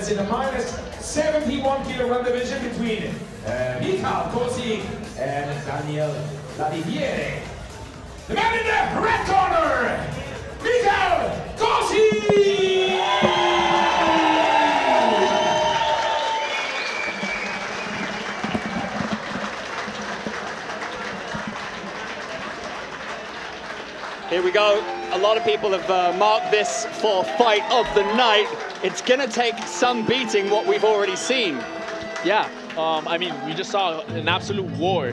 That's in the minus 71 kilogram division between uh, Michal Kosik and Daniel Lariviere. The man in the red corner, Michal Kosik! Here we go. A lot of people have uh, marked this for fight of the night. It's gonna take some beating what we've already seen. Yeah, um, I mean, we just saw an absolute war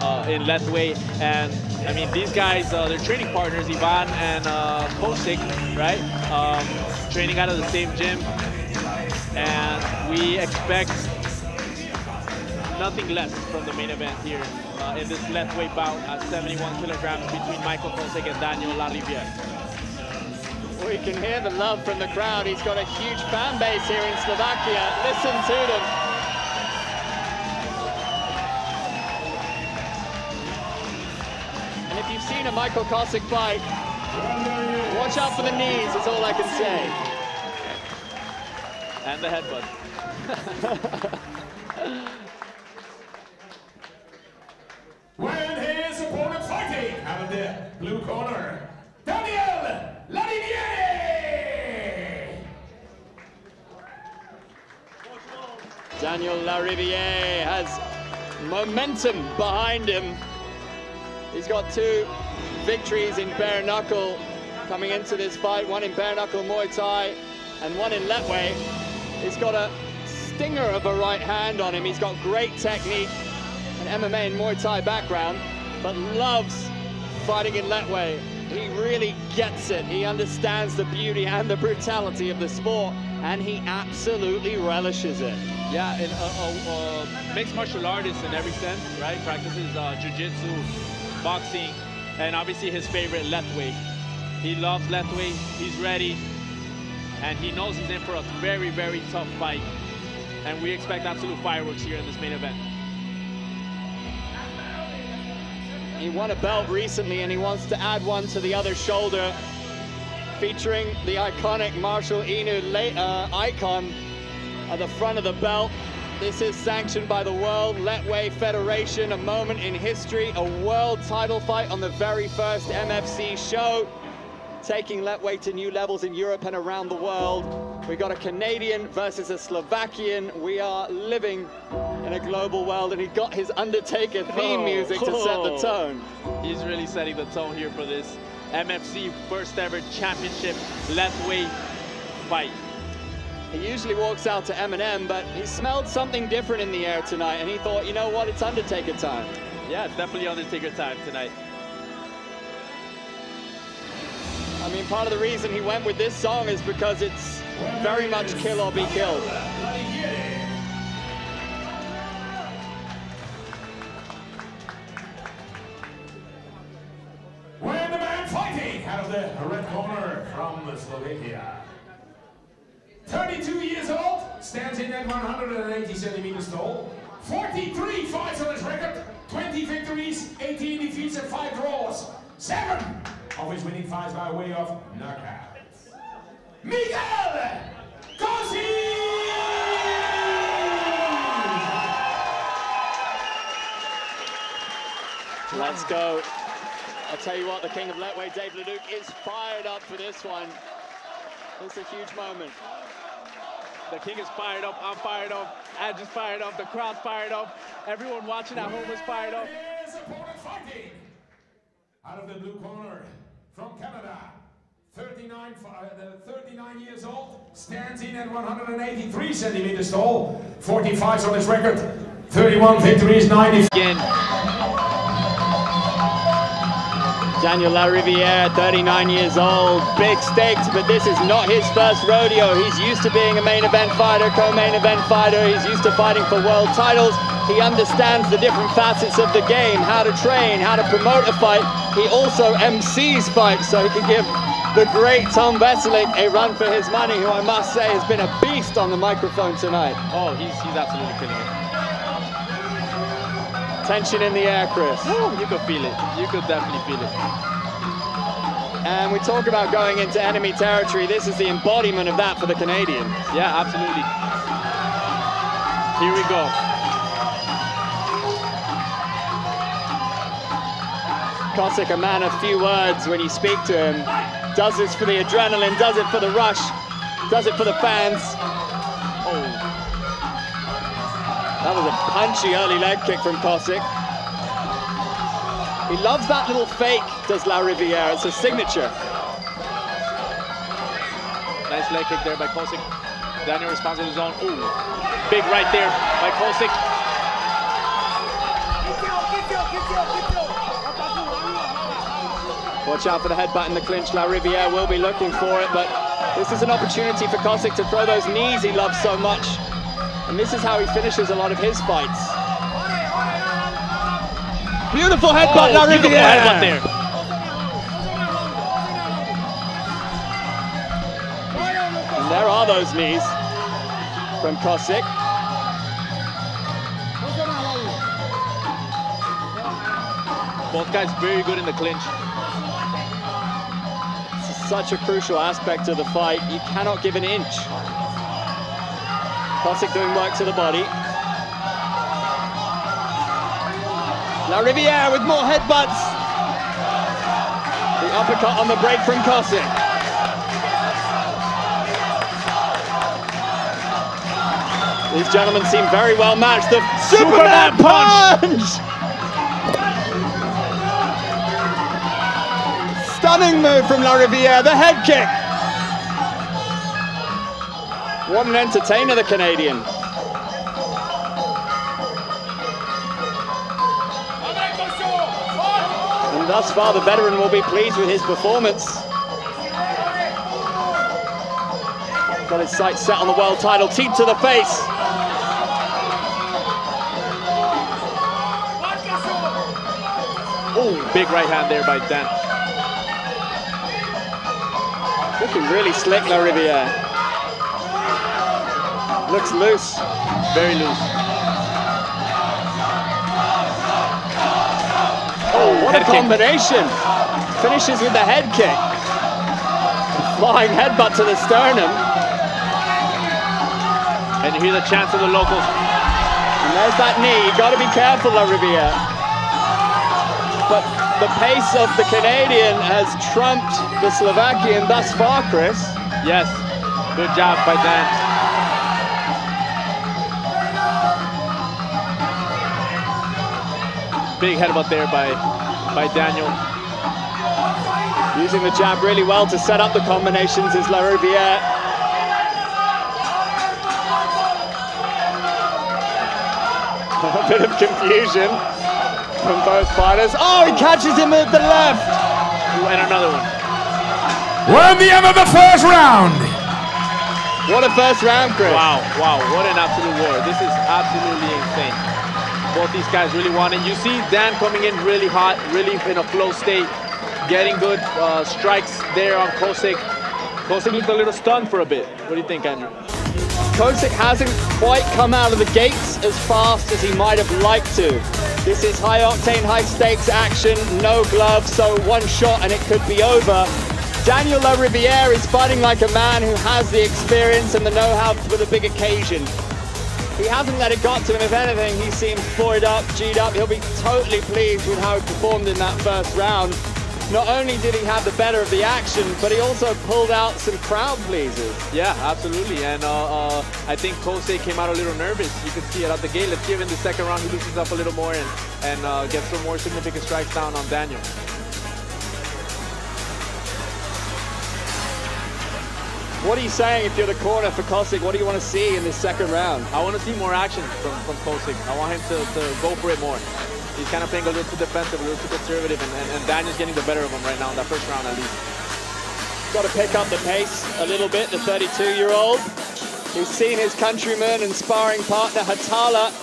uh, in Lethwei, and I mean, these guys, uh, training partners, Ivan and uh, Kosik, right? Um, training out of the same gym, and we expect nothing less from the main event here uh, in this Lethwei bout at 71 kilograms between Michael Kosik and Daniel Lariviere. We can hear the love from the crowd. He's got a huge fan base here in Slovakia. Listen to them. And if you've seen a Michael Kosik fight, watch out for the knees, is all I can say. And the headbutt. When his opponent fighting out of the blue corner, Daniel Lariviere! Daniel Lariviere has momentum behind him. He's got two victories in bare knuckle coming into this fight, one in bare knuckle Muay Thai and one in Lethwei. He's got a stinger of a right hand on him. He's got great technique, an MMA and Muay Thai background, but loves fighting in Lethwei. He really gets it. He understands the beauty and the brutality of the sport, and he absolutely relishes it. Yeah, and a, a, a mixed martial artist in every sense, right? Practices uh, jiu-jitsu, boxing, and obviously his favorite, Lethwei. He loves Lethwei, he's ready, and he knows he's in for a very, very tough fight. And we expect absolute fireworks here in this main event. He won a belt recently and he wants to add one to the other shoulder, featuring the iconic Marshall Inu uh, icon at the front of the belt. This is sanctioned by the World Lethwei Federation, a moment in history, a world title fight on the very first MFC show, taking Lethwei to new levels in Europe and around the world. We got a Canadian versus a Slovakian. We are living in a global world, and he got his Undertaker theme Oh, music to set the tone. He's really setting the tone here for this MFC first ever championship Lethwei fight. He usually walks out to Eminem, but he smelled something different in the air tonight, and he thought, you know what, it's Undertaker time. Yeah, it's definitely Undertaker time tonight. I mean, part of the reason he went with this song is because it's very much kill or be killed. The red corner from Slovakia. 32 years old, stands in at 180 centimeters tall. 43 fights on his record, 20 victories, 18 defeats and 5 draws. 7 of his winning fights by way of knockout. Michal Kosik! Let's go. I'll tell you what, the king of Lethwei, Dave Leduc, is fired up for this one. It's a huge moment. The king is fired up. I'm fired up. Ad is fired up. The crowd's fired up. Everyone watching at home is fired up. His opponent fighting out of the blue corner from Canada. 39, uh, 39 years old, stands in at 183 centimeters tall, 45 fights on his record, 31 victories, 90 Again, Daniel Lariviere, 39 years old, big stakes, but this is not his first rodeo. He's used to being a main event fighter, co-main event fighter. He's used to fighting for world titles. He understands the different facets of the game, how to train, how to promote a fight. He also MCs fights, so he can give the great Tom Veselik a run for his money, who I must say has been a beast on the microphone tonight. oh, he's, he's absolutely killing it. Tension in the air, Chris. Woo, you could feel it. You could definitely feel it. And we talk about going into enemy territory. This is the embodiment of that for the Canadians. Yeah, absolutely. Here we go. Kosik, a man of few words when you speak to him. Does this for the adrenaline, does it for the rush, does it for the fans. That was a punchy early leg kick from Kosik. He loves that little fake, does Lariviere. It's a signature. nice leg kick there by Kosik. Daniel responds his own. Ooh, big right there by Kosik. Watch out for the headbutt in the clinch. Lariviere will be looking for it, but this is an opportunity for Kosik to throw those knees he loves so much. And this is how he finishes a lot of his fights. Beautiful headbutt, Oh, beautiful headbutt there. And there are those knees from Kosik. Both guys very good in the clinch. This is such a crucial aspect of the fight. You cannot give an inch. Kosik doing work to the body. Lariviere with more headbutts. The uppercut on the break from Kosik. These gentlemen seem very well matched. The Superman, Superman punch! punch! Stunning move from Lariviere, the head kick. What an entertainer, the Canadian. And thus far, the veteran will be pleased with his performance. Got his sights set on the world title, teep to the face. Ooh, big right hand there by Dan. Looking really slick, Lariviere. Looks loose. Very loose. Oh, what a head kick. combination. Finishes with the head kick. Flying headbutt to the sternum. And you hear the chants of the locals. And there's that knee. You got to be careful, Lariviere. But the pace of the Canadian has trumped the Slovakian thus far, Chris. Yes, good job by Dan. Big headbutt there by, by Daniel. Using the jab really well to set up the combinations is Lariviere. A bit of confusion from both fighters. Oh, he catches him with the left. Ooh, and another one. We're in the end of the first round. What a first round, Chris. Wow, wow, what an absolute war. This is absolutely insane. Both these guys really want it. You see Dan coming in really hot, really in a flow state, getting good uh, strikes there on Kosik. Kosik looked a little stunned for a bit. What do you think, Andrew? Kosik hasn't quite come out of the gates as fast as he might have liked to. This is high octane, high stakes action, no gloves, so one shot and it could be over. Daniel Lariviere is fighting like a man who has the experience and the know-how for the big occasion. He hasn't let it got to him. If anything, he seems buoyed up, G'd up. He'll be totally pleased with how he performed in that first round. Not only did he have the better of the action, but he also pulled out some crowd pleasers. Yeah, absolutely. And uh, uh, I think Kosik came out a little nervous. You can see it out the gate. Let's give him the second round. He loosens up a little more and, and uh, gets some more significant strikes down on Daniel. What are you saying if you're the corner for Kosik? What do you want to see in this second round? I want to see more action from, from Kosik. I want him to, to go for it more. He's kind of playing a little too defensive, a little too conservative, and, and, and Daniel's getting the better of him right now in that first round at least. Got to pick up the pace a little bit, the 32-year-old, who's seen his countryman and sparring partner Hatala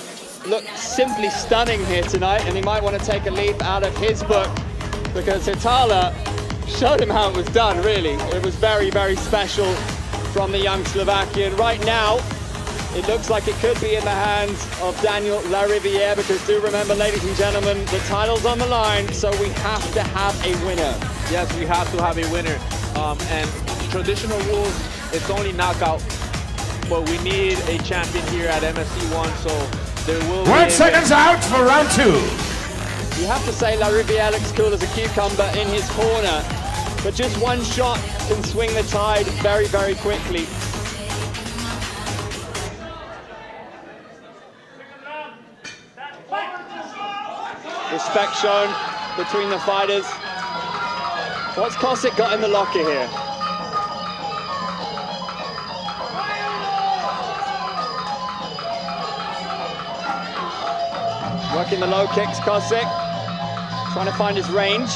look simply stunning here tonight, and he might want to take a leaf out of his book because Hatala showed him how it was done, really. It was very, very special from the young Slovakian. Right now, it looks like it could be in the hands of Daniel Lariviere because do remember, ladies and gentlemen, the title's on the line, so we have to have a winner. Yes, we have to have a winner. Um, and traditional rules, it's only knockout, but we need a champion here at MFC 1, so there will be One a- seconds out for round two. You have to say Lariviere looks cool as a cucumber in his corner, but just one shot can swing the tide very, very quickly. Respect shown between the fighters. What's Kosik got in the locker here? Working the low kicks, Kosik. Trying to find his range.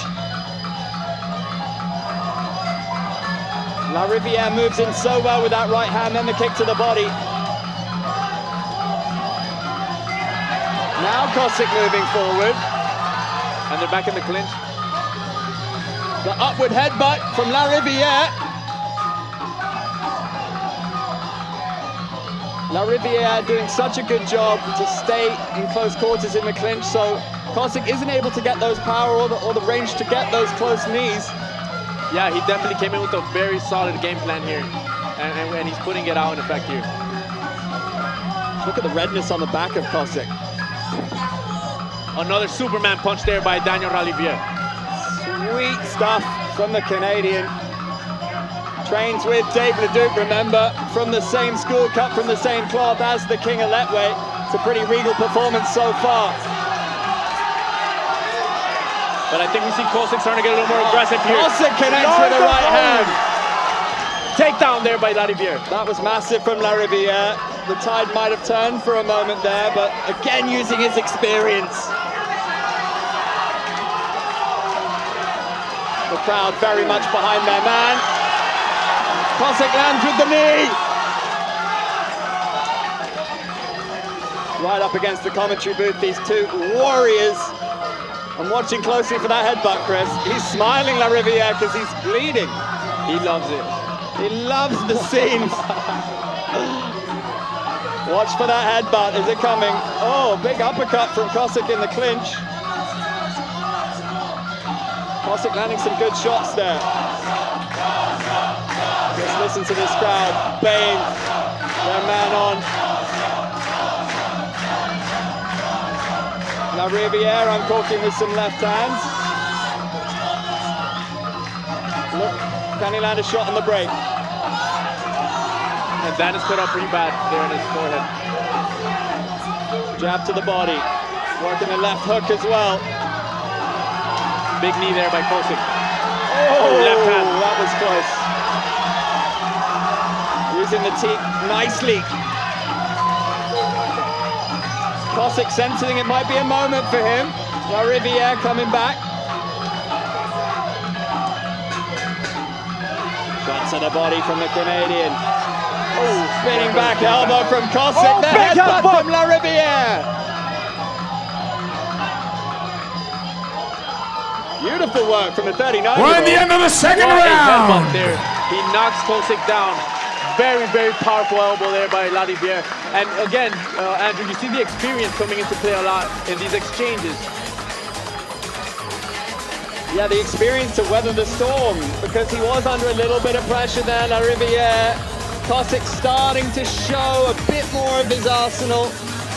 Lariviere moves in so well with that right hand, then the kick to the body. Now Kosik moving forward. And they're back in the clinch. The upward headbutt from Lariviere. La Riviere doing such a good job to stay in close quarters in the clinch, so Kosik isn't able to get those power or the, or the range to get those close knees. Yeah, he definitely came in with a very solid game plan here. And, and, and he's putting it out in effect here. Look at the redness on the back of Kosik. Another Superman punch there by Daniel Lariviere. Sweet stuff from the Canadian. Trains with Dave Leduc, remember, from the same school, cut from the same cloth as the King of Lethwei. It's a pretty regal performance so far. But I think we see Kosik starting to get a little more oh, aggressive here. Kosik connects with the right hand. Takedown there by Lariviere. That was massive from Lariviere. The tide might have turned for a moment there, but again using his experience. The crowd very much behind their man. Kosik lands with the knee. Right up against the commentary booth, these two warriors. I'm watching closely for that headbutt, Chris. He's smiling, Lariviere, because he's bleeding. He loves it. He loves the scenes. Watch for that headbutt. Is it coming? Oh, big uppercut from Kosik in the clinch. Kosik landing some good shots there. Just listen to this crowd baying their man on. Riviere talking with some left hands. Look, can he land a shot on the break? And that is cut up pretty bad there in his forehead. Jab to the body. Working the left hook as well. Big knee there by Kosik. Oh, left hand. That was close. Using the teeth nicely. Kosik sensing it might be a moment for him. Lariviere coming back. Shot to the body from the Canadian. Oh, spinning back elbow from Kosik. Oh, the big headbutt from Lariviere. Beautiful work from the 39. We're at the end of the second What round. there. He knocks Kosik down. Very, very powerful elbow there by Lariviere. And again, uh, Andrew, you see the experience coming into play a lot in these exchanges. Yeah, the experience to weather the storm because he was under a little bit of pressure there, La Riviere. Kosik starting to show a bit more of his arsenal.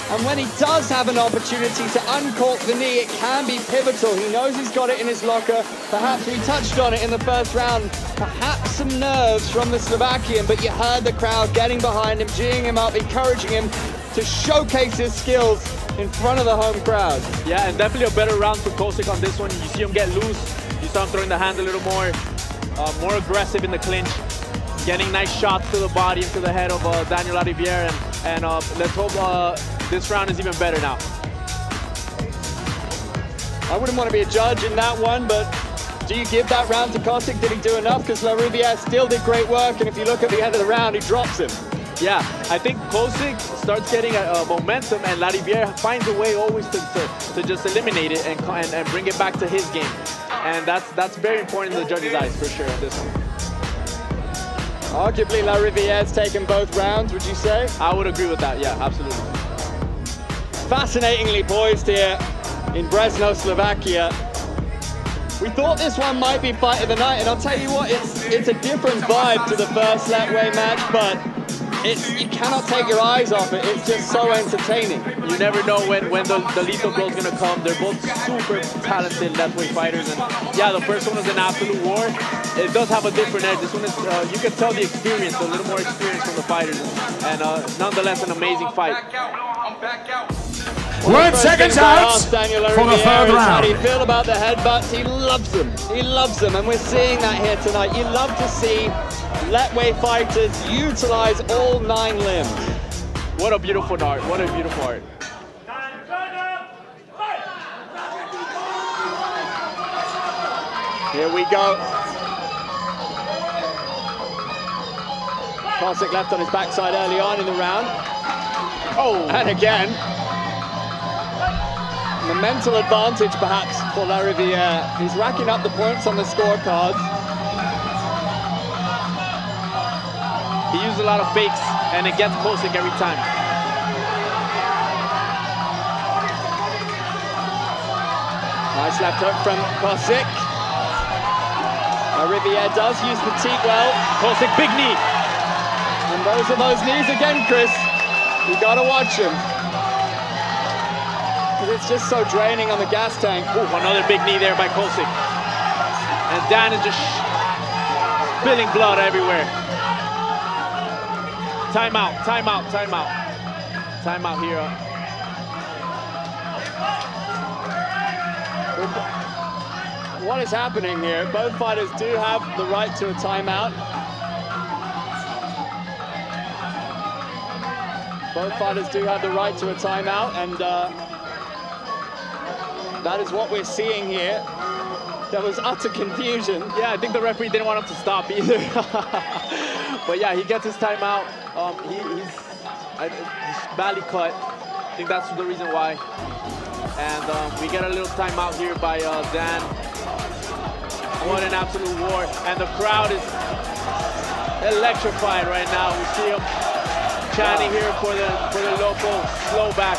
And when he does have an opportunity to uncork the knee, it can be pivotal. He knows he's got it in his locker. Perhaps we touched on it in the first round. Perhaps some nerves from the Slovakian, but you heard the crowd getting behind him, geeing him up, encouraging him to showcase his skills in front of the home crowd. Yeah, and definitely a better round for Kosik on this one. You see him get loose. You saw him throwing the hands a little more, uh, more aggressive in the clinch, getting nice shots to the body and to the head of uh, Daniel Lariviere. And, and uh, let's hope this round is even better now. I wouldn't want to be a judge in that one, but do you give that round to Kosik? Did he do enough? Because Lariviere still did great work, and if you look at the end of the round, he drops him. Yeah, I think Kosik starts getting a, a momentum, and Lariviere finds a way always to, to, to just eliminate it and, and and bring it back to his game. And that's that's very important in the judges' eyes for sure. This one. Arguably, Lariviere's taken both rounds, would you say? I would agree with that. Yeah, absolutely. Fascinatingly poised here in Brezno, Slovakia. We thought this one might be fight of the night, and I'll tell you what, it's it's a different vibe to the first Lethwei match, but it's you cannot take your eyes off it. It's just so entertaining. You never know when, when the, the lethal blow is going to come. They're both super talented Lethwei fighters. And yeah, the first one was an absolute war. It does have a different edge. This one is, uh, you can tell the experience, a little more experience from the fighters. And uh, nonetheless, an amazing fight. One seconds out for the third round. How do you feel about the headbutts? He loves them. He loves them, and we're seeing that here tonight. You love to see Lethwei fighters utilize all nine limbs. What a beautiful art. What a beautiful art. Here we go. Classic left on his backside early on in the round. Oh, and again. The mental advantage perhaps for Lariviere. He's racking up the points on the scorecards. He uses a lot of fakes and it gets Kosik every time. Nice left hook from Kosik. Riviere does use the teep well. Kosik, big knee. And those are those knees again, Chris. You gotta watch them. It's just so draining on the gas tank. Ooh, another big knee there by Kosik. And Dan is just spilling blood everywhere. Timeout, timeout, timeout. Timeout here. What is happening here? Both fighters do have the right to a timeout. Both fighters do have the right to a timeout, and uh, that is what we're seeing here. There was utter confusion. Yeah, I think the referee didn't want him to stop either. but yeah, he gets his timeout. Um, he, he's, I, he's badly cut. I think that's the reason why. And um, we get a little timeout here by uh, Dan. What an absolute war. And the crowd is electrified right now. We see him chanting here for the, for the local Slovak.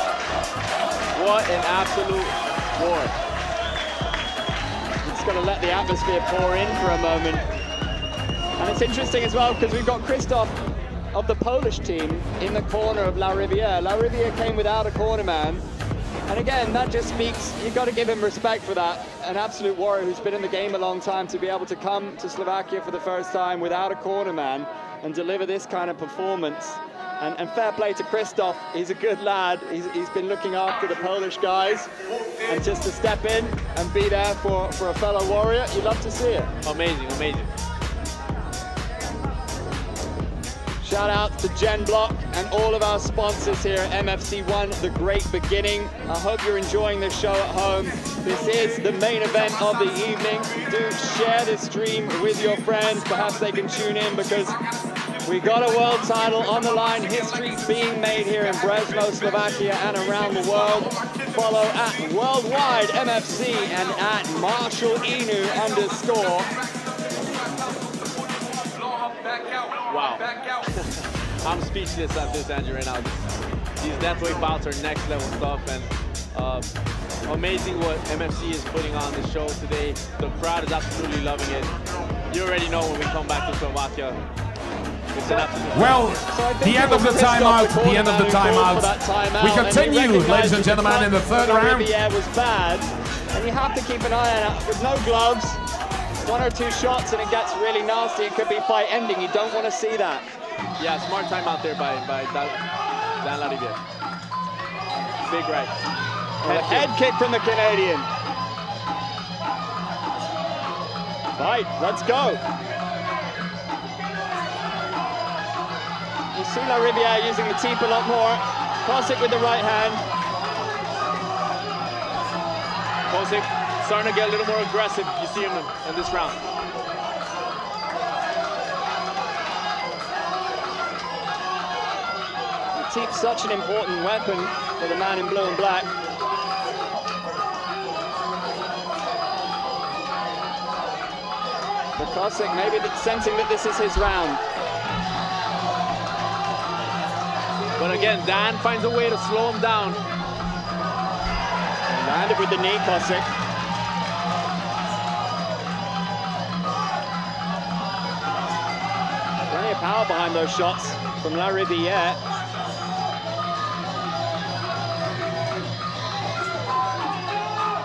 What an absolute war. It's going to let the atmosphere pour in for a moment. And it's interesting as well because we've got Christoph of the Polish team in the corner of Lariviere. La Riviere came without a corner man. And again, that just speaks, you've got to give him respect for that. An absolute warrior who's been in the game a long time to be able to come to Slovakia for the first time without a corner man and deliver this kind of performance. And, and fair play to Christoph, he's a good lad. He's, he's been looking after the Polish guys. And just to step in and be there for, for a fellow warrior, you'd love to see it. Amazing, amazing. Shout out to Gen Block and all of our sponsors here at MFC1, The Great Beginning. I hope you're enjoying this show at home. This is the main event of the evening. Do share this stream with your friends. Perhaps they can tune in because we got a world title on the line. History being made here in Brezno, Slovakia and around the world. Follow at Worldwide MFC and at Marshall Inu underscore. Wow. I'm speechless at this, Andrew, right now. These Lethwei bouts are next level stuff, and uh, amazing what MFC is putting on the show today. The crowd is absolutely loving it. You already know when we come back to Slovakia. It's an absolute Well, So the end of the timeout, the the end of the cornerman who called timeout. timeout, We continue, recognised ladies and gentlemen, in the third of round. Riviere was bad, and you have to keep an eye on it. With no gloves, one or two shots and it gets really nasty. It could be fight ending. You don't want to see that. Yeah, smart timeout there by, by Dan, Dan Lariviere. Big right. A head kick from the Canadian. Right, let's go. You see Lariviere using the teep a lot more. Kosik with the right hand. Kosik starting to get a little more aggressive. You see him in, in this round. The teep's such an important weapon for the man in blue and black. But Kosik maybe sensing that this is his round. But again, Dan finds a way to slow him down. Landed with the knee, Kosik. Plenty of power behind those shots from Lariviere.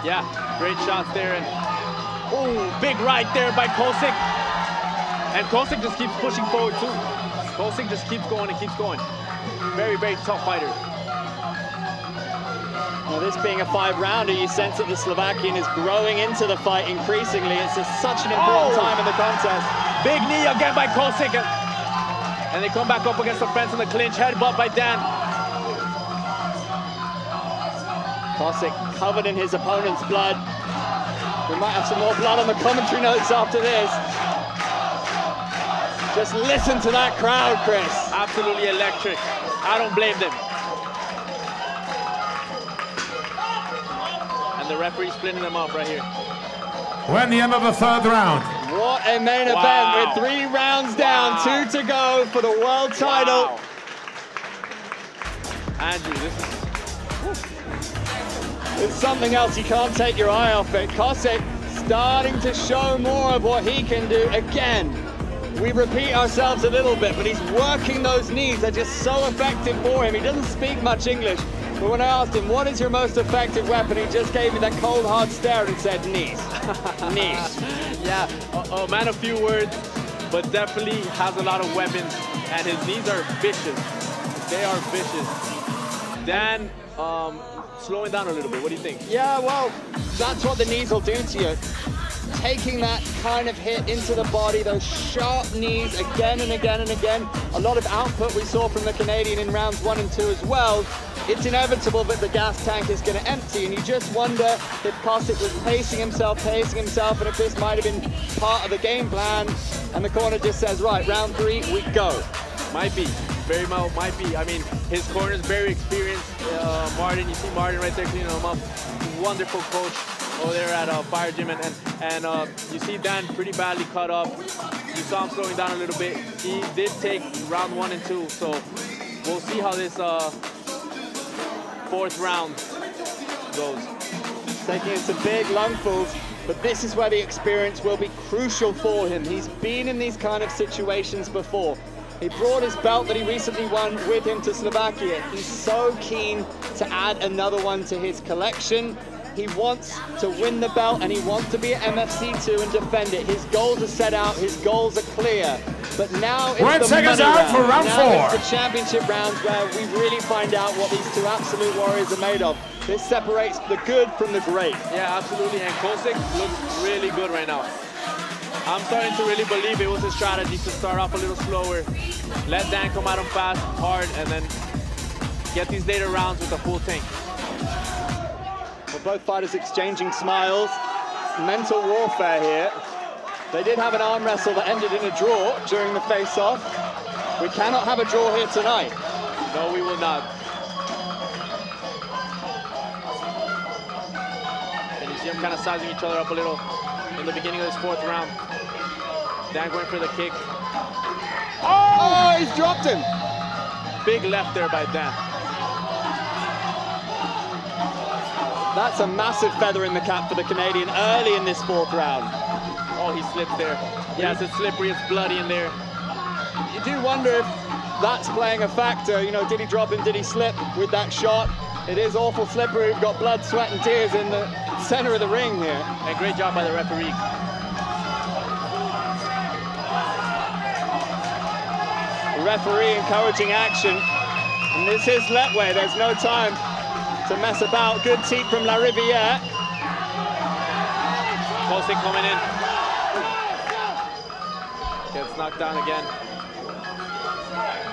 Yeah, great shots there. And oh, big right there by Kosik. And Kosik just keeps pushing forward too. Kosik just keeps going and keeps going. Very, very tough fighter. Now this being a five rounder, you sense that the Slovakian is growing into the fight increasingly. It's just such an important Oh! time in the contest. Big knee again by Kosik. And they come back up against the fence in the clinch. Headbutt by Dan. Kosik covered in his opponent's blood. We might have some more blood on the commentary notes after this. Just listen to that crowd, Chris. Absolutely electric. I don't blame them. And the referee splitting them up right here. When the end of the third round. What a main Wow. event with three rounds down, Wow. two to go for the world title. Wow. Andrew, this is It's something else you can't take your eye off it. Kosik starting to show more of what he can do again. We repeat ourselves a little bit, but he's working those knees. They're just so effective for him. He doesn't speak much English, but when I asked him, what is your most effective weapon, he just gave me that cold, hard stare and said, knees. knees. yeah, a, a man of few words, but definitely has a lot of weapons, and his knees are vicious. They are vicious. Dan, um, slowing down a little bit. What do you think? Yeah, well, that's what the knees will do to you. Taking that kind of hit into the body, those sharp knees again and again and again. A lot of output we saw from the Canadian in rounds one and two as well. It's inevitable that the gas tank is going to empty, and you just wonder if Kosik was pacing himself, pacing himself, and if this might have been part of the game plan. And the corner just says, right, round three, we go. Might be. Very well, might be. I mean, his corner is very experienced. Uh, Martin, you see Martin right there cleaning him up. Wonderful coach over there at uh, Fire Gym. And, and, and uh, you see Dan pretty badly cut up. You saw him slowing down a little bit. He did take round one and two. So we'll see how this uh, fourth round goes. taking into big lungfuls, but this is where the experience will be crucial for him. He's been in these kind of situations before. He brought his belt that he recently won with him to Slovakia. He's so keen to add another one to his collection. He wants to win the belt and he wants to be at MFC2 and defend it. His goals are set out, his goals are clear. But now Ten it's the seconds money out for round now four. it's the championship rounds where we really find out what these two absolute warriors are made of. This separates the good from the great. Yeah, absolutely. And Kosik looks really good right now. I'm starting to really believe it was a strategy to start off a little slower, let Dan come at him fast, hard, and then get these later rounds with a full tank. Well, both fighters exchanging smiles. Mental warfare here. They did have an arm wrestle that ended in a draw during the face-off. We cannot have a draw here tonight. No, we will not. And you see them kind of sizing each other up a little in the beginning of this fourth round. Dan going for the kick. Oh! oh, he's dropped him. Big left there by Dan. That's a massive feather in the cap for the Canadian early in this fourth round. Oh, he slipped there. Yes, it's slippery, it's bloody in there. You do wonder if that's playing a factor. You know, did he drop him? Did he slip with that shot? It is awful slippery. We've got blood, sweat, and tears in the center of the ring here. And great job by the referee. The referee encouraging action. And this is Lethwei. There's no time to mess about. Good teep from La Riviere. Kosik coming in. Gets knocked down again.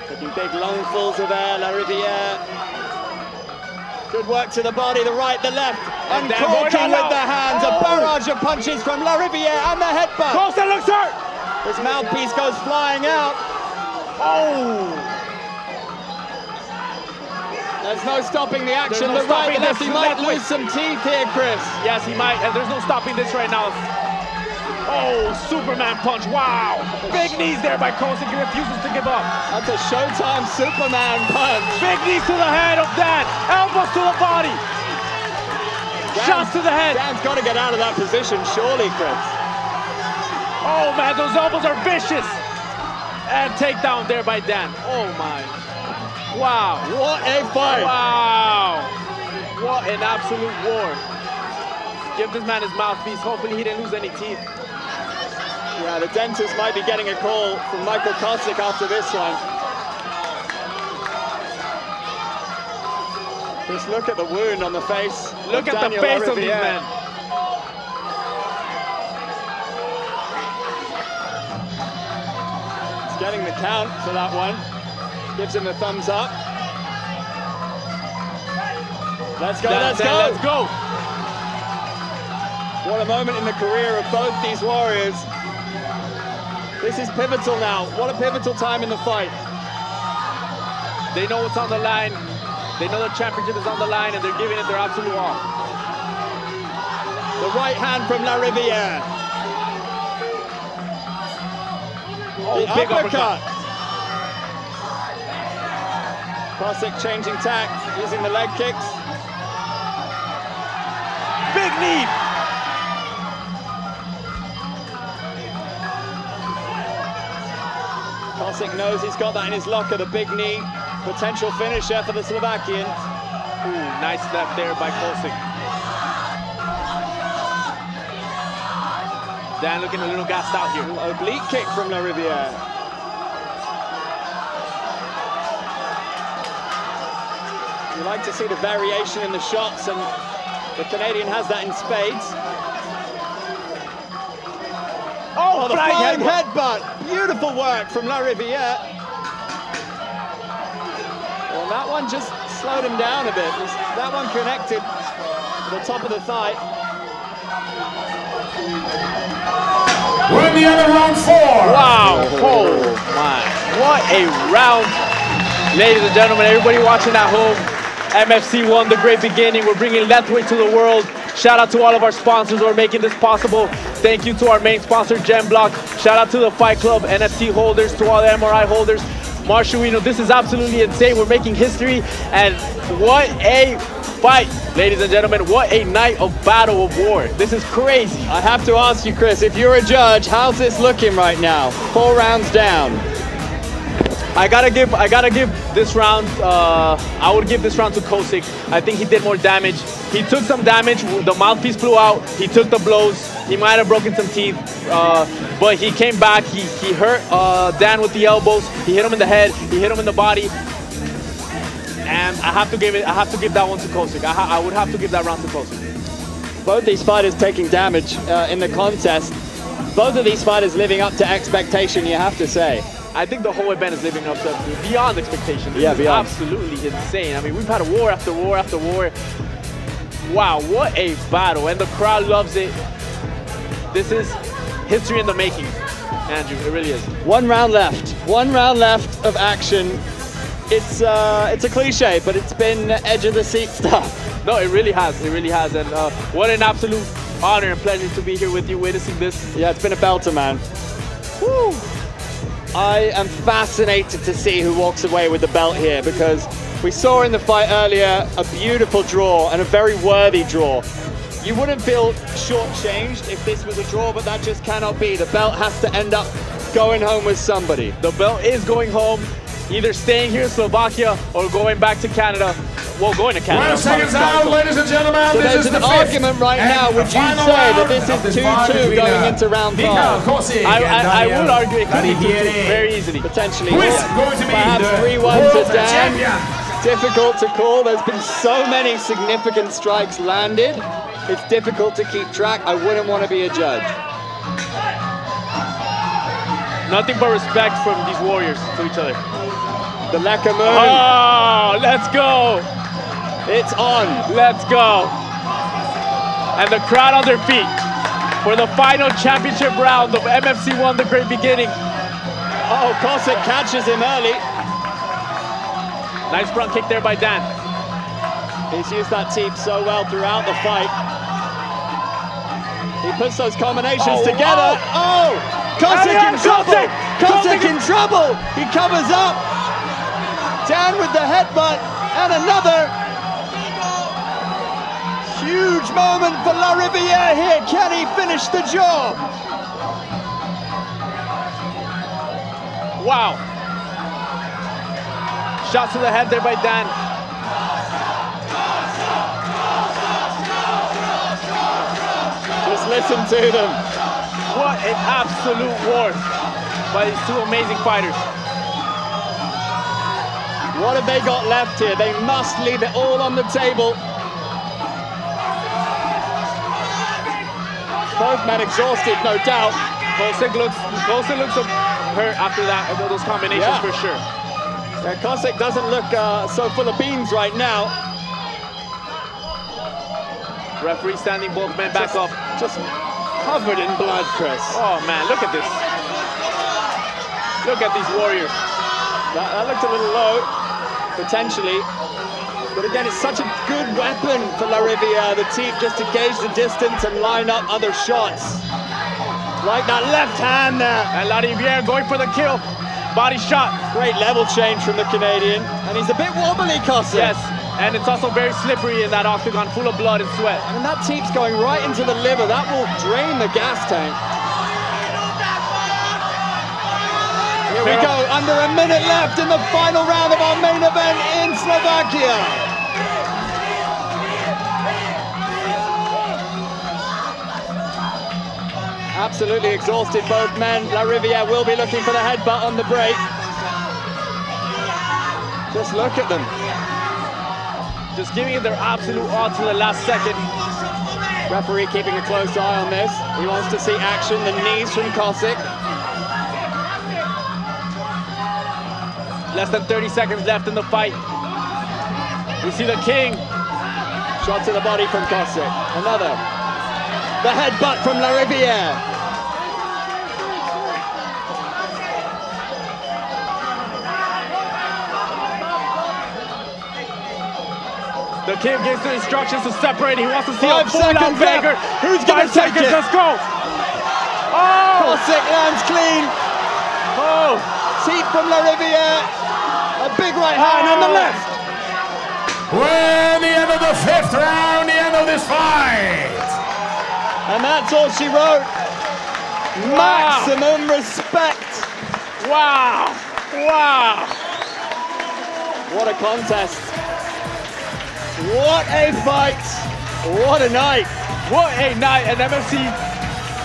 Taking big lungfuls of air, Lariviere. Good work to the body, the right, the left. And Uncorking with the hands. A Oh. barrage of punches from Lariviere and the headbutt. Kosik looks hurt! His mouthpiece goes flying out. Oh! There's no stopping the action. No the right, left. this. He might lose with- some teeth here, Chris. Yes, he might, and there's no stopping this right now. Oh, Superman punch, wow. Big knees there by Kosik, he refuses to give up. That's a Showtime Superman punch. Big knees to the head of Dan, elbows to the body. Shots to the head. Dan's got to get out of that position, surely, Chris. Oh man, those elbows are vicious. And takedown there by Dan. Oh my. Wow. What a fight. Wow. What an absolute war. Give this man his mouthpiece. Hopefully he didn't lose any teeth. Yeah, the dentist might be getting a call from Michael Kosik after this one. Just look at the wound on the face. Look at Daniel the face of these men. He's getting the count for that one. Gives him a thumbs up. Let's go, let's go. Let's go. What a moment in the career of both these warriors. This is pivotal now. What a pivotal time in the fight. They know what's on the line. They know the championship is on the line and they're giving it their absolute all. The right hand from Lariviere. Oh, the big uppercut. uppercut. Kosik changing tack, using the leg kicks. Big knee. Kosik knows he's got that in his locker, the big knee. Potential finisher for the Slovakian. Ooh, nice left there by Kosik. Dan looking a little gassed out here. Oblique kick from Lariviere. You like to see the variation in the shots, and the Canadian has that in spades. Oh, Oh, the flying flying headbutt. headbutt. Beautiful work from Lariviere. Well, that one just slowed him down a bit. That one connected to the top of the thigh. We're in the end of round four. Wow. Oh my. What a round. Ladies and gentlemen, everybody watching at home, MFC won the great beginning. We're bringing Lethwei to the world. Shout out to all of our sponsors who are making this possible. Thank you to our main sponsor, GemBlock. Shout out to the Fight Club, NFT holders, to all the MRI holders. Marshall, we know this is absolutely insane. We're making history, and what a fight, ladies and gentlemen. What a night of battle of war. This is crazy. I have to ask you, Chris, if you're a judge, how's this looking right now? Four rounds down. I gotta give I gotta give this round uh, I would give this round to Kosik. I think he did more damage. He took some damage. The mouthpiece flew out. He took the blows. He might have broken some teeth, uh, but he came back. He he hurt uh, Dan with the elbows. He hit him in the head. He hit him in the body. And I have to give it. I have to give that one to Kosik. I, I would have to give that round to Kosik. Both these fighters taking damage uh, in the contest. Both of these fighters living up to expectation, you have to say. I think the whole event is living up to beyond expectation. This Yeah, beyond. absolutely insane. I mean, we've had war after war after war. Wow, what a battle, and the crowd loves it. This is history in the making, Andrew. It really is. One round left. One round left of action. It's uh, it's a cliche, but it's been edge of the seat stuff. No, it really has. It really has, and uh, what an absolute honor and pleasure to be here with you, witnessing this. Yeah, it's been a belter, man. Woo. I am fascinated to see who walks away with the belt here because we saw in the fight earlier a beautiful draw and a very worthy draw. You wouldn't feel shortchanged if this was a draw, but that just cannot be. The belt has to end up going home with somebody. The belt is going home, either staying here in Slovakia or going back to Canada. Well, going to Canada. 12 seconds out, ladies and gentlemen. So there's is the an fifth argument right and now. Would you say that this is of this 2-2 going uh, into round five? I, I, I would argue it could be 2-2 very easily. Potentially. Who is going to be Perhaps the 3-1 to Dan. Difficult to call. There's been so many significant strikes landed. It's difficult to keep track. I wouldn't want to be a judge. Nothing but respect from these warriors to each other. The Lekkha Moun, Oh, ah, let's go. it's on. Let's go. And the crowd on their feet for the final championship round of MFC 1 The Great Beginning. Oh, Kosik catches him early. Nice front kick there by Dan. He's used that team so well throughout the fight. He puts those combinations Oh, together. Oh! oh Kosik in trouble! Kosik in trouble! He covers up. Down with the headbutt and another. Huge moment for Lariviere here. Can he finish the job? Wow. Shot to the head there by Dan. Just listen to them. What an absolute war by these two amazing fighters. What have they got left here? They must leave it all on the table. Both men exhausted, no doubt. Kosik looks, Kosik looks hurt after that, those combinations Yeah. for sure. Yeah, Kosik doesn't look uh, so full of beans right now. Referee standing both men back just, up. Just covered in blood, Chris. Oh man, look at this. Look at these warriors. That, that looked a little low, potentially. But again, it's such a good weapon for Lariviere, the team, just to gauge the distance and line up other shots. Like that left hand there. And Lariviere going for the kill. Body shot. Great level change from the Canadian. And he's a bit wobbly, Kosik. Yes, and it's also very slippery in that octagon, full of blood and sweat. And that teep's going right into the liver. That will drain the gas tank. Here we go, under a minute left in the final round of our main event in Slovakia. Absolutely exhausted, both men. Lariviere will be looking for the headbutt on the break. Just look at them. Just giving it their absolute all to the last second. Referee keeping a close eye on this. He wants to see action, the knees from Kosik. Less than 30 seconds left in the fight. We see the king. Shot to the body from Kosik. Another. The headbutt from Lariviere. The king gives the instructions to separate. He wants to see Five a full-out seconds Who's gonna Five take seconds, it? let's go. Oh! Lands clean. Oh! Teep from Lariviere. A big right hand on the left. Well, the end of the fifth round, the end of this fight. And that's all she wrote. Wow. Maximum respect. Wow! Wow! What a contest. What a fight. What a night. What a night and MFC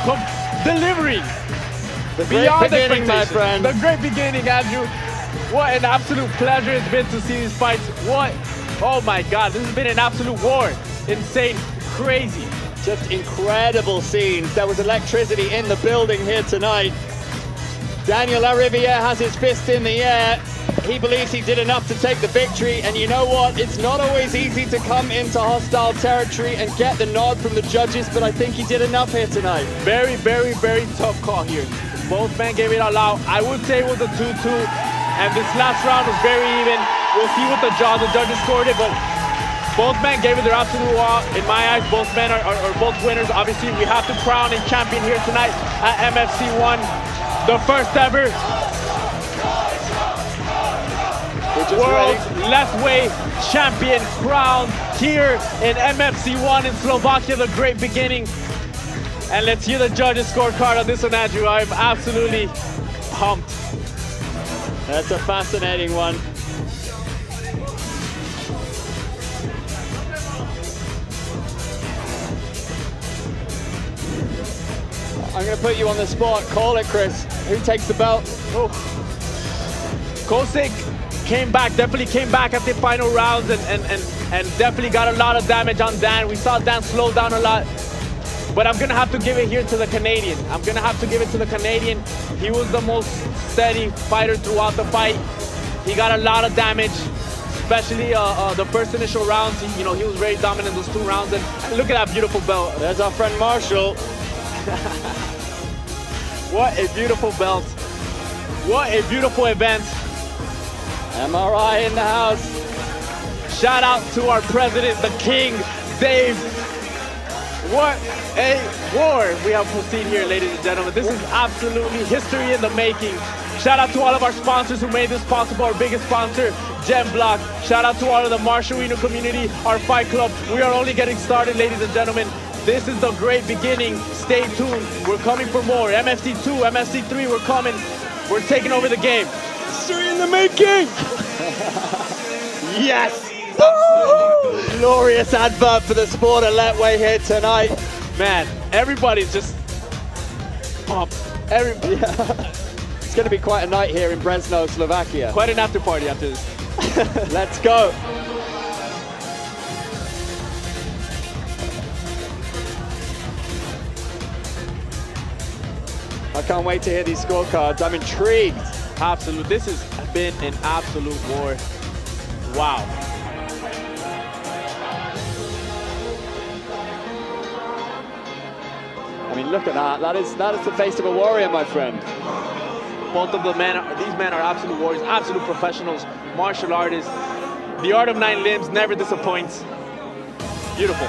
com- delivering The great beyond beginning, my expectations. friend. The great beginning, Andrew. What an absolute pleasure it's been to see these fights. What? Oh my God, this has been an absolute war. Insane, crazy. Just incredible scenes. There was electricity in the building here tonight. Daniel Lariviere has his fist in the air. He believes he did enough to take the victory. And you know what? It's not always easy to come into hostile territory and get the nod from the judges, but I think he did enough here tonight. Very, very, very tough call here. Both men gave it all out. I would say it was a 2-2, and this last round was very even. We'll see what the jaw the judges scored it, but both men gave it their absolute all. In my eyes, both men are, are, are both winners. Obviously, we have to crown a champion here tonight at MFC 1, the first ever world ready. left weight champion crowned here in MFC 1 in Slovakia, the great beginning. And let's hear the judges' scorecard on this one, Andrew. I'm absolutely pumped. That's a fascinating one. I'm going to put you on the spot. Call it, Chris. Who takes the belt? Oh. Kosik came back, definitely came back at the final rounds and, and, and, and definitely got a lot of damage on Dan. We saw Dan slow down a lot. But I'm gonna have to give it here to the Canadian. I'm gonna have to give it to the Canadian. He was the most steady fighter throughout the fight. He got a lot of damage, especially uh, uh, the first initial rounds. He, you know, he was very dominant those two rounds. And look at that beautiful belt. There's our friend Marshall. What a beautiful belt. What a beautiful event. MRI in the house. Shout out to our president, the king, Dave. What a war we have seen here, ladies and gentlemen. This is absolutely history in the making. Shout out to all of our sponsors who made this possible. Our biggest sponsor, Gem Block. Shout out to all of the Marshall Inu community, our fight club. We are only getting started, ladies and gentlemen. This is the great beginning. Stay tuned. We're coming for more. MFC 2, MFC 3, we're coming. We're taking over the game. History in the making. Yes! Glorious advert for the sport of Lethwei here tonight. Man, everybody's just pumped. Every, yeah. It's going to be quite a night here in Brezno, Slovakia. Quite an after party after this. Let's go. I can't wait to hear these scorecards. I'm intrigued. Absolute. This has been an absolute war. Wow. I mean, look at that. That is that is the face of a warrior, my friend. Both of the men, are, these men are absolute warriors, absolute professionals, martial artists. The art of nine limbs never disappoints. Beautiful.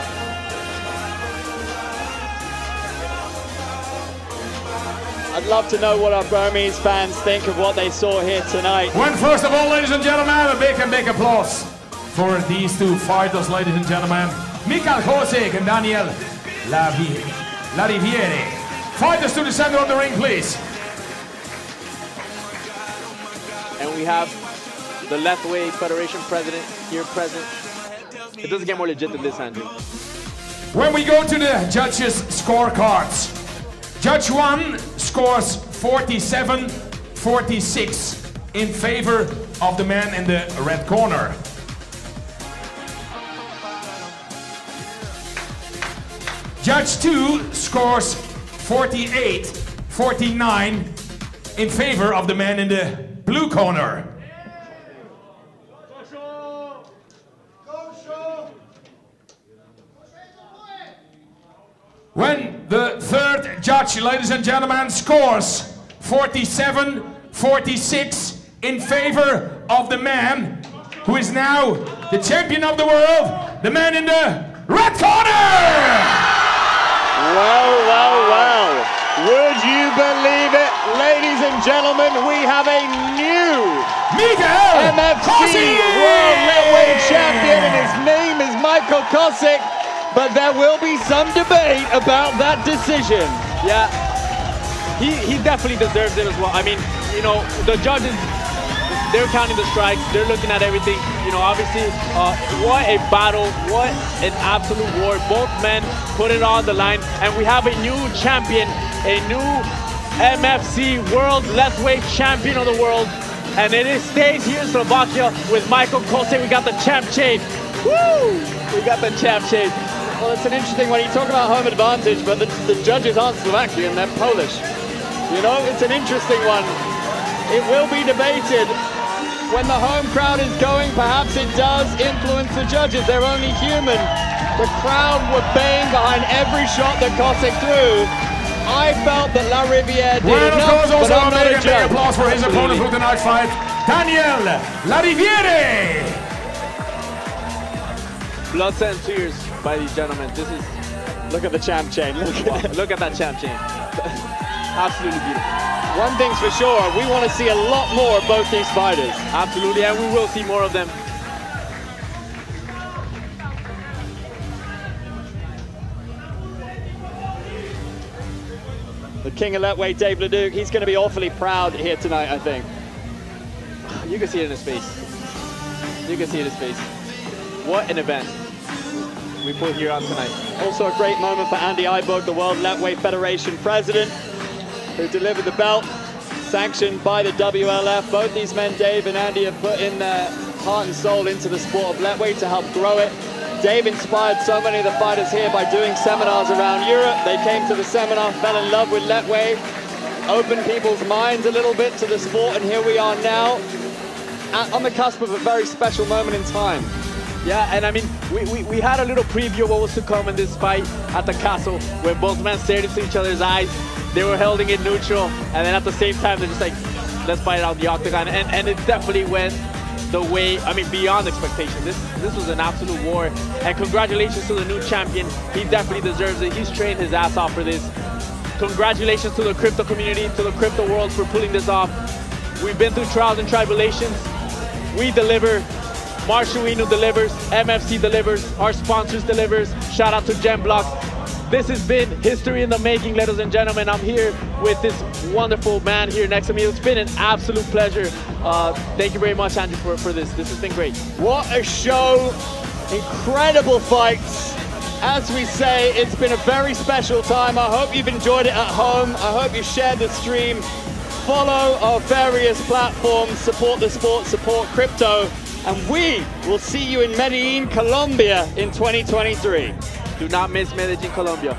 I'd love to know what our Burmese fans think of what they saw here tonight. When first of all, ladies and gentlemen, a big and big applause for these two fighters, ladies and gentlemen. Mikael Kosik and Daniel Lavi- Lariviere. Fighters to the center of the ring, please. And we have the Lethwei Federation president here present. It doesn't get more legit than this, Andrew. When we go to the judges' scorecards, Judge 1 scores 47 46 in favor of the man in the red corner. Judge 2 scores 48 49 in favor of the man in the blue corner. When the third judge, ladies and gentlemen, scores 47 46 in favor of the man who is now the champion of the world, the man in the red corner! Well, well, well. Would you believe it, ladies and gentlemen? We have a new Miguel MFC Kosik! World Lightweight Champion, and his name is Michael Kosik. But there will be some debate about that decision. Yeah, he, he definitely deserves it as well. I mean, you know, the judges, they're counting the strikes, they're looking at everything. You know, obviously, uh, what a battle, what an absolute war. Both men put it on the line, and we have a new champion, a new MFC World Lethweight Champion of the World. And it is stays here in Slovakia with Michael Kose. We got the champ chain. Woo! We got the champ chain. Well, it's an interesting one. You talk about home advantage, but the, the judges aren't Slovakian, they're Polish. You know, it's an interesting one. It will be debated. When the home crowd is going, perhaps it does influence the judges. They're only human. The crowd were baying behind every shot that Kosik threw. I felt that Lariviere did Well, enough, but also I'm a not big, a and big judge. applause for his opponent for tonight's fight, Daniel Lariviere! Blood, sweat, and tears by these gentlemen. This is, Look at the champ chain. Look at look at that champ chain. Absolutely beautiful. One thing's for sure, we want to see a lot more of both these fighters. Absolutely, and we will see more of them. The king of Lethwei, Dave Leduc, he's going to be awfully proud here tonight, I think. You can see it in his face. You can see it in his face. What an event we put here on tonight. Also a great moment for Andy Iburg, the World Lethwei Federation president, who delivered the belt, sanctioned by the WLF. Both these men, Dave and Andy, have put in their heart and soul into the sport of Lethwei to help grow it. Dave inspired so many of the fighters here by doing seminars around Europe. They came to the seminar, fell in love with Lethwei, opened people's minds a little bit to the sport, and here we are now at- on the cusp of a very special moment in time. Yeah, and I mean, we, we, we had a little preview of what was to come in this fight at the castle where both men stared into each other's eyes. They were holding it neutral, and then at the same time, they're just like, let's fight it out the octagon. And, and it definitely went the the way, I mean, beyond expectation. This this was an absolute war. And congratulations to the new champion. He definitely deserves it. He's trained his ass off for this. Congratulations to the crypto community, to the crypto world for pulling this off. We've been through trials and tribulations. We deliver. Marshall delivers. MFC delivers. Our sponsors delivers. Shout out to GemBlock. This has been history in the making, ladies and gentlemen. I'm here with this wonderful man here next to me. It's been an absolute pleasure. Uh, thank you very much, Andrew, for, for this. This has been great. What a show! Incredible fights. As we say, it's been a very special time. I hope you've enjoyed it at home. I hope you shared the stream. Follow our various platforms, support the sport, support crypto, and we will see you in Medellin, Colombia in 2023. Do not miss Medellin, Colombia.